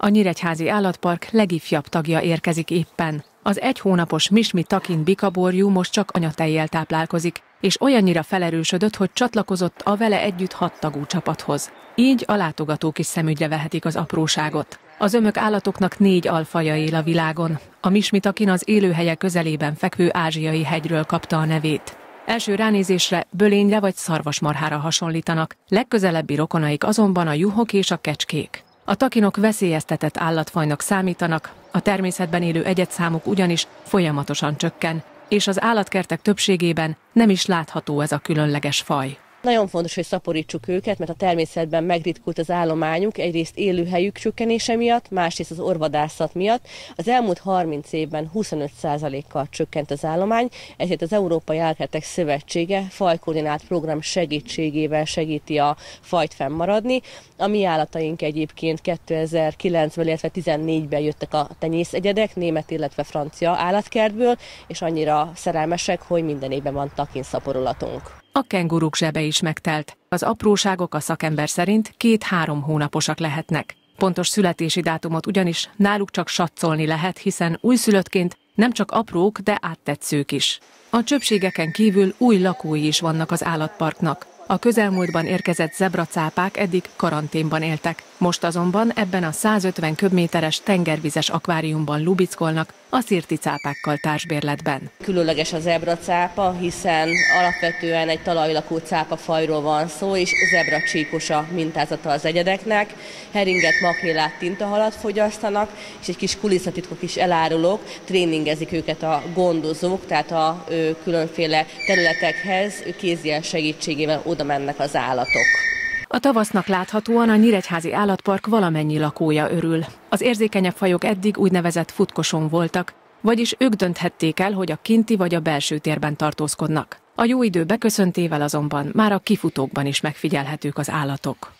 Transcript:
A Nyíregyházi Állatpark legifjabb tagja érkezik éppen. Az egy hónapos Mismi Takin bikaborjú most csak anyatejjel táplálkozik, és olyannyira felerősödött, hogy csatlakozott a vele együtt hat tagú csapathoz. Így a látogatók is szemügyre vehetik az apróságot. Az ömök állatoknak négy alfaja él a világon. A Mismitakin az élőhelye közelében fekvő ázsiai hegyről kapta a nevét. Első ránézésre bölényre vagy szarvasmarhára hasonlítanak, legközelebbi rokonaik azonban a juhok és a kecskék. A takinok veszélyeztetett állatfajnak számítanak, a természetben élő egyedszámuk ugyanis folyamatosan csökken, és az állatkertek többségében nem is látható ez a különleges faj. Nagyon fontos, hogy szaporítsuk őket, mert a természetben megritkult az állományuk, egyrészt élőhelyük csökkenése miatt, másrészt az orvadászat miatt. Az elmúlt 30 évben 25%-kal csökkent az állomány, ezért az Európai Álkertek Szövetsége fajkoordinált program segítségével segíti a fajt fennmaradni. A mi állataink egyébként 2009-ben, illetve 2014-ben jöttek a tenyészegyedek, német, illetve francia állatkertből, és annyira szerelmesek, hogy minden évben van takin szaporulatunk. A kenguruk zsebe is megtelt. Az apróságok a szakember szerint két-három hónaposak lehetnek. Pontos születési dátumot ugyanis náluk csak satszolni lehet, hiszen újszülöttként nem csak aprók, de áttetszők is. A csöpségeken kívül új lakói is vannak az állatparknak. A közelmúltban érkezett zebracápák eddig karanténban éltek, most azonban ebben a 150 köbméteres tengervizes akváriumban lubickolnak a szirti cápákkal társbérletben. Különleges a zebracápa, hiszen alapvetően egy talajlakó cápafajról van szó, és zebra csíkosa mintázata az egyedeknek. Heringet, makrélát, tintahalat fogyasztanak, és egy kis kulisszatitkok is elárulók, tréningezik őket a gondozók, tehát a különféle területekhez kézjel segítségével oda mennek az állatok. A tavasznak láthatóan a Nyíregyházi Állatpark valamennyi lakója örül. Az érzékenyebb fajok eddig úgynevezett futkoson voltak, vagyis ők dönthették el, hogy a kinti vagy a belső térben tartózkodnak. A jó idő beköszöntével azonban már a kifutókban is megfigyelhetők az állatok.